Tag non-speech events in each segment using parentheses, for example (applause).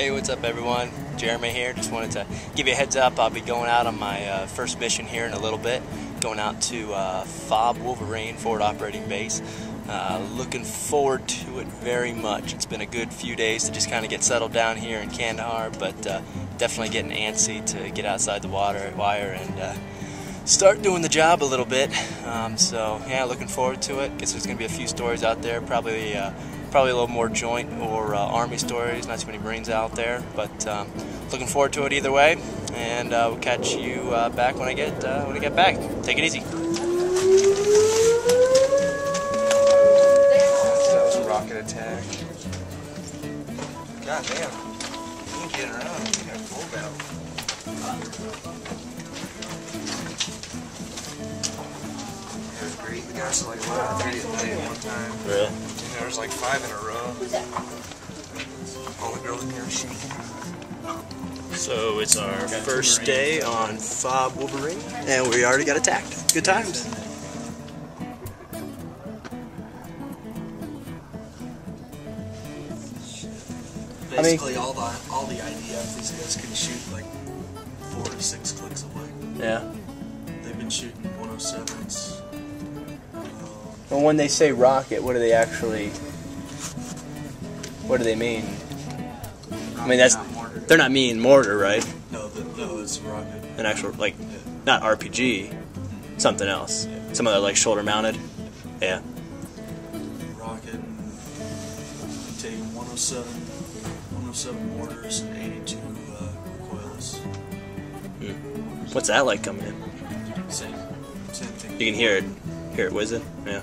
Hey, what's up, everyone? Jeremy here. Just wanted to give you a heads up. I'll be going out on my uh, first mission here in a little bit. Going out to uh, FOB Wolverine Forward Operating Base. Uh, looking forward to it very much. It's been a good few days to just kind of get settled down here in Kandahar, but uh, definitely getting antsy to get outside the water wire and uh, start doing the job a little bit. Um, so yeah, looking forward to it. Guess there's gonna be a few stories out there. Probably uh, probably a little more joint or uh, army stories. Not too many Marines out there, but um, looking forward to it either way. And uh, we'll catch you uh, back when I get uh, when I get back. Take it easy. That was a rocket attack. God damn. You ain't getting around. You got a full battle. Yeah, it was great. The guys were like 11:30 at night one time. Really? And there was like five in a row. All the girls in here were shaking. So it's our first day on FOB Wolverine, and we already got attacked. Good times. Basically, all the all the IDF, these guys can shoot like four to six clicks away. Yeah. They've been shooting 107s. Well, when they say rocket, what do they actually? What do they mean? I mean, that's not mortar. they're not mean mortar, right? No, the, no, it's rocket. An actual like not RPG, something else. Some other like shoulder mounted. Yeah. Rocket. Take 107, 107 mortars and 82 uh, recoilless. What's that like coming in? Same, same thing. You can hear it, hear it whizzing. Yeah.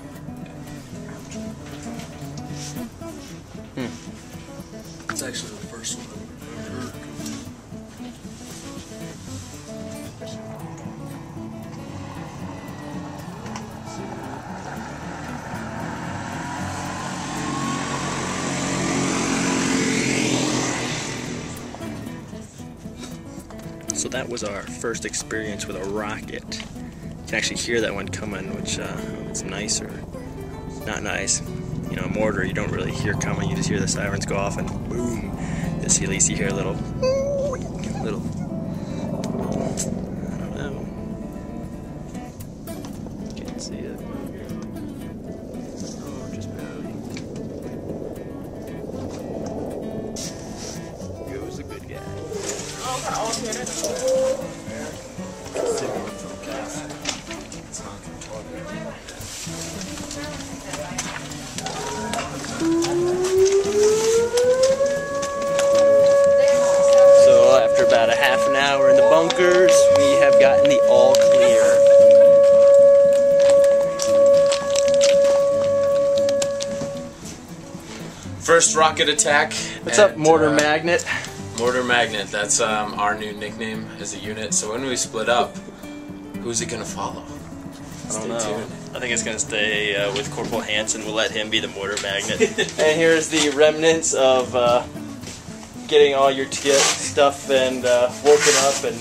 It's actually the first one I've ever heard. So that was our first experience with a rocket. You can actually hear that one coming, which uh, it's nice or not nice. You know, a mortar you don't really hear coming. You just hear the sirens go off and boom. This you hear a little, little. Bunkers, we have gotten the all clear. First rocket attack. What's at, up, Mortar uh, Magnet? Mortar Magnet. That's um, our new nickname as a unit. So when we split up, who's it gonna follow? I Stay don't know. tuned. I think it's gonna stay uh, with Corporal Hanson. We'll let him be the mortar magnet. (laughs) and here's the remnants of uh, getting all your t- stuff and uh, woken up and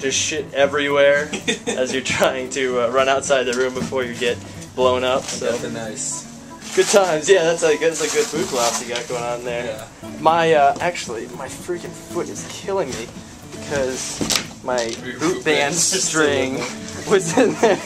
just shit everywhere (laughs) as you're trying to uh, run outside the room before you get blown up. So nice. good times. Yeah, that's a that's a good boot blouse you got going on there. Yeah. My uh, actually, my freaking foot is killing me because my boot boot band string (laughs) was in there.